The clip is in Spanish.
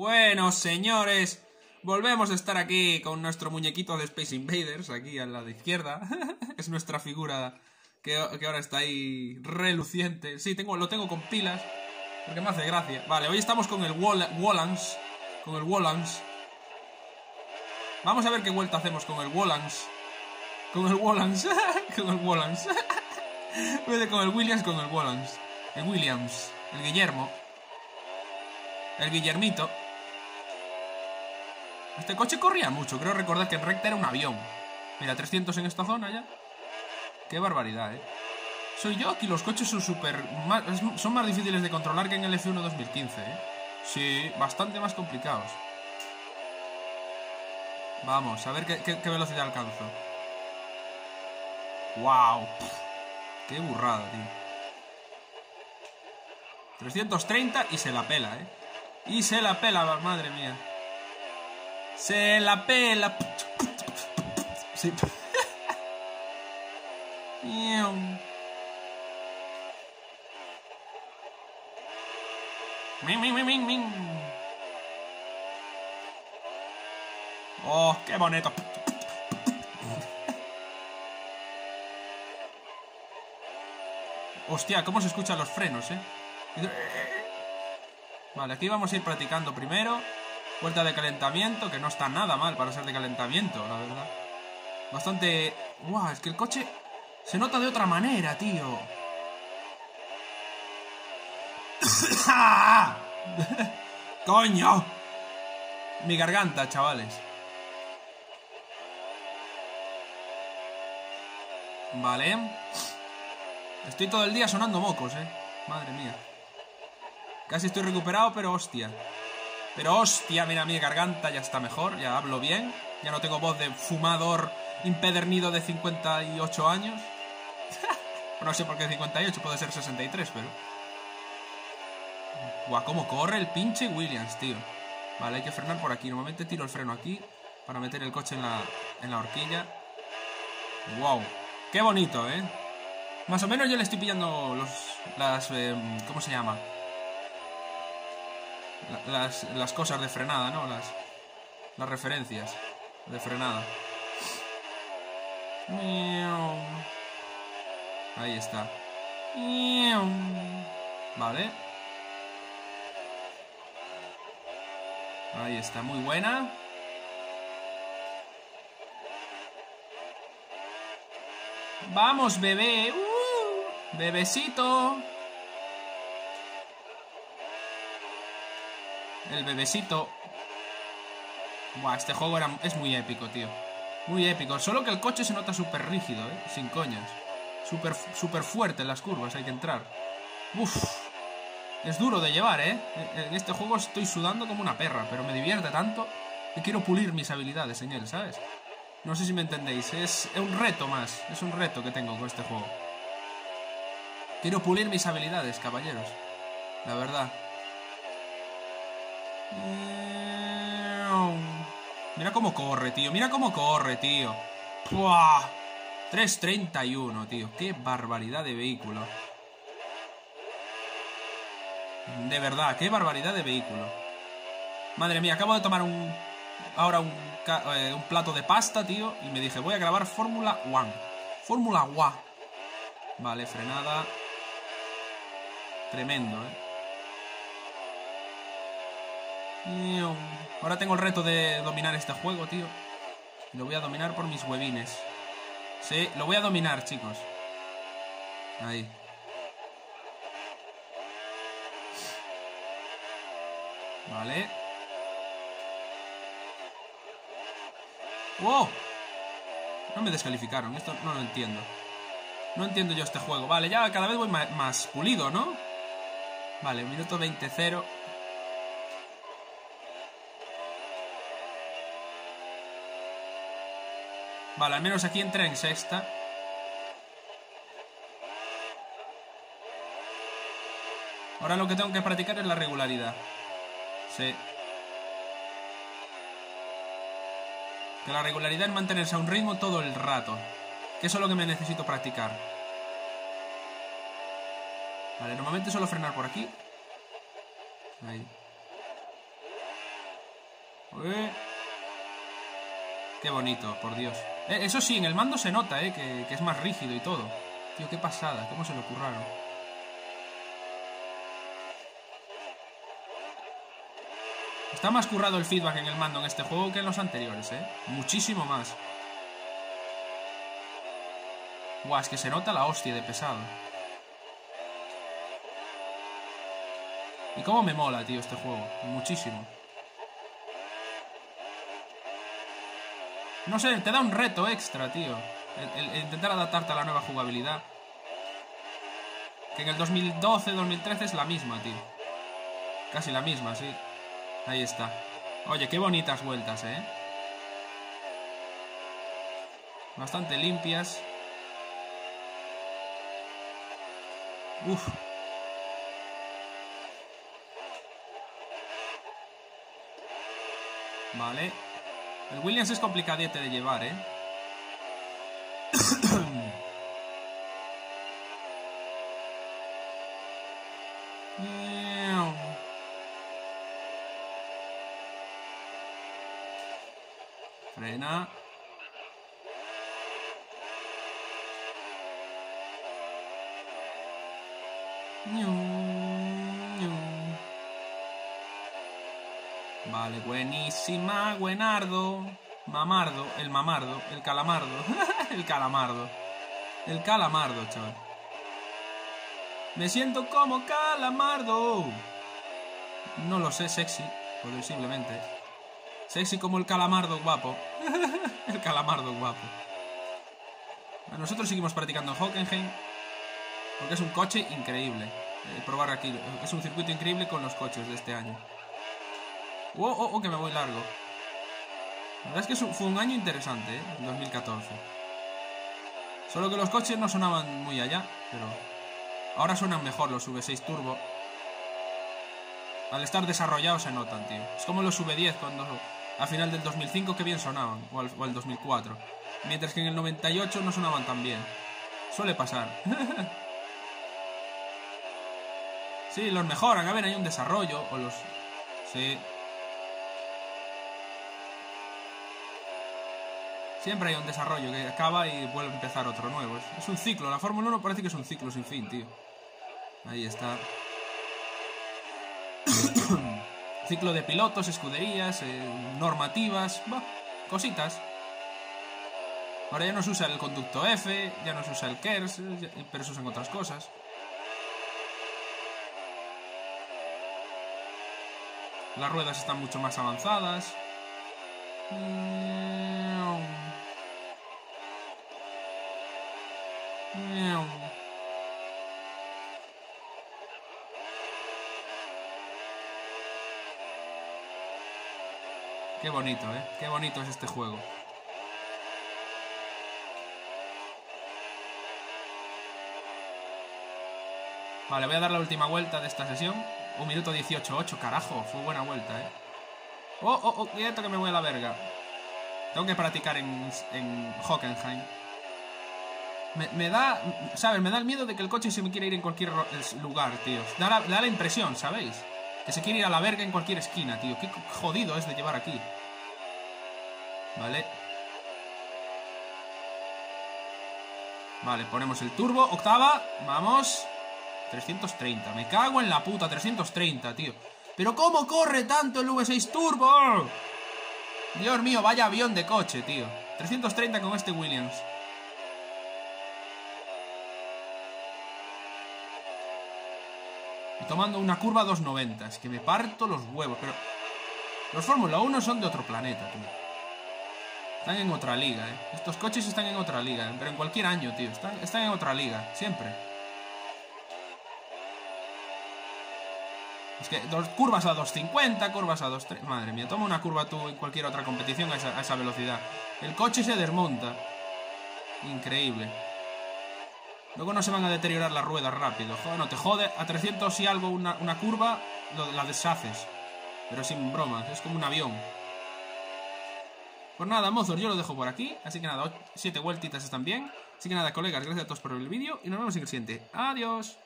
Bueno, señores, volvemos a estar aquí con nuestro muñequito de Space Invaders, aquí a la de izquierda. es nuestra figura que, ahora está ahí reluciente. Sí, tengo, lo tengo con pilas, porque me hace gracia. Vale, hoy estamos con el Wallans. Con el Wallans. Vamos a ver qué vuelta hacemos con el Wallans. Con el Wallans. con el Wallans. con el Williams, con el Wallans. El Williams. El Guillermo. El Guillermito. Este coche corría mucho. Creo recordar que en recta era un avión. Mira, 300 en esta zona ya. Qué barbaridad, ¿eh? Soy yo aquí. Los coches son súper... Son más difíciles de controlar que en el F1 2015, ¿eh? Sí, bastante más complicados. Vamos, a ver qué, velocidad alcanzo. ¡Wow! Qué burrada, tío. 330 y se la pela, ¿eh? Y se la pela, madre mía. Se la pela. Sí. Oh, qué bonito. Hostia, cómo se escuchan los frenos, eh. Vale, aquí vamos a ir practicando primero. Vuelta de calentamiento, que no está nada mal para ser de calentamiento, la verdad. Bastante... ¡Guau! Es que el coche se nota de otra manera, tío. ¡Coño! Mi garganta, chavales. Vale. Estoy todo el día sonando mocos, eh. Madre mía. Casi estoy recuperado, pero hostia. Pero hostia, mira, mi garganta ya está mejor, ya hablo bien. Ya no tengo voz de fumador impedernido de 58 años. no sé por qué 58, puede ser 63, pero... Guau, cómo corre el pinche Williams, tío. Vale, hay que frenar por aquí. Normalmente tiro el freno aquí para meter el coche en la, en la horquilla. Wow, qué bonito, ¿eh? Más o menos yo le estoy pillando los... las... Em, ¿cómo se llama? Las, cosas de frenada, ¿no? Las, las referencias de frenada. Ahí está. Vale. Ahí está, muy buena. Vamos, bebé. Uh, bebecito. El bebecito. Buah, este juego es muy épico, tío. Muy épico. Solo que el coche se nota súper rígido, ¿eh? Sin coñas. Súper super fuerte en las curvas, hay que entrar. Uf. Es duro de llevar, ¿eh? En este juego estoy sudando como una perra, pero me divierte tanto que quiero pulir mis habilidades en él, ¿sabes? No sé si me entendéis. Es un reto más. Es un reto que tengo con este juego. Quiero pulir mis habilidades, caballeros. La verdad. Mira cómo corre, tío. Mira cómo corre, tío. 3.31, tío. Qué barbaridad de vehículo. De verdad, qué barbaridad de vehículo. Madre mía, acabo de tomar un... Ahora un, eh, plato de pasta, tío. Y me dije, voy a grabar Fórmula One. Fórmula One. Vale, frenada. Tremendo, eh. Ahora tengo el reto de dominar este juego, tío. Lo voy a dominar por mis huevines. Sí, lo voy a dominar, chicos. Ahí. Vale. ¡Wow! No me descalificaron, esto no lo entiendo. No entiendo yo este juego. Vale, ya cada vez voy más, pulido, ¿no? Vale, minuto 20-0. Vale, al menos aquí entra en sexta. Ahora lo que tengo que practicar es la regularidad. Sí. Que la regularidad es mantenerse a un ritmo todo el rato. Que eso es lo que me necesito practicar. Vale, normalmente suelo frenar por aquí. Ahí. Eh. Qué bonito, por Dios. Eh, eso sí, en el mando se nota, eh, que, es más rígido y todo. Tío, qué pasada, cómo se le ocurraron. Está más currado el feedback en el mando en este juego que en los anteriores, ¿eh? Muchísimo más. Buah, es que se nota la hostia de pesado. Y cómo me mola, tío, este juego. Muchísimo. No sé, te da un reto extra, tío. Intentar adaptarte a la nueva jugabilidad. Que en el 2012-2013 es la misma, tío. Casi la misma, sí. Ahí está. Oye, qué bonitas vueltas, ¿eh? Bastante limpias. Uf. Vale. El Williams es complicadete de llevar, ¿eh? Frena. Vale, buenísima, buenardo. Mamardo, el mamardo, el calamardo. el calamardo. El calamardo, chaval. Me siento como calamardo. No lo sé, sexy, posiblemente. Sexy como el calamardo guapo. el calamardo guapo. Nosotros seguimos practicando en Hockenheim. Porque es un coche increíble. Eh, probar aquí. Es un circuito increíble con los coches de este año. Oh, oh, oh, que me voy largo. La verdad es que fue un año interesante, ¿eh? 2014. Solo que los coches no sonaban muy allá, pero... Ahora suenan mejor los V6 Turbo. Al estar desarrollados se notan, tío. Es como los V10 cuando a final del 2005 que bien sonaban, o al, o 2004. Mientras que en el 98 no sonaban tan bien. Suele pasar. sí, los mejoran, a ver, hay un desarrollo, o los... Sí. Siempre hay un desarrollo que acaba y vuelve a empezar otro nuevo. Es, un ciclo, la Fórmula 1 parece que es un ciclo sin fin, tío. Ahí está. Ciclo de pilotos, escuderías, eh, normativas, cositas. Ahora ya no se usa el conducto F, ya no se usa el KERS, pero se usan otras cosas. Las ruedas están mucho más avanzadas. Qué bonito, ¿eh? Qué bonito es este juego. Vale, voy a dar la última vuelta de esta sesión. Un minuto 18, 8, carajo. Fue buena vuelta, ¿eh? Oh, oh, oh, quieto que me voy a la verga. Tengo que practicar en, en Hockenheim. Me, da, ¿sabes? Me da el miedo de que el coche se me quiera ir en cualquier lugar, tío. Da da la impresión, ¿sabéis? Que se quiere ir a la verga en cualquier esquina, tío. Qué jodido es de llevar aquí. Vale. Vale, ponemos el turbo. Octava. Vamos. 330. Me cago en la puta. 330, tío. ¿Pero cómo corre tanto el V6 Turbo? Dios mío, vaya avión de coche, tío. 330 con este Williams. Tomando una curva 290. Es que me parto los huevos, pero... Los Fórmula 1 son de otro planeta, tío. Están en otra liga, eh. Estos coches están en otra liga, pero en cualquier año, tío. Están, están en otra liga, siempre. Es que dos curvas a 250, curvas a 230... Madre mía, toma una curva tú en cualquier otra competición a esa velocidad. El coche se desmonta. Increíble. Luego no se van a deteriorar las ruedas rápido. Joder, no te jode. A 300 y algo una, curva, la deshaces. Pero sin bromas, es como un avión. Pues nada, mozos, yo lo dejo por aquí. Así que nada, siete vueltitas están bien. Así que nada, colegas, gracias a todos por ver el vídeo y nos vemos en el siguiente. Adiós.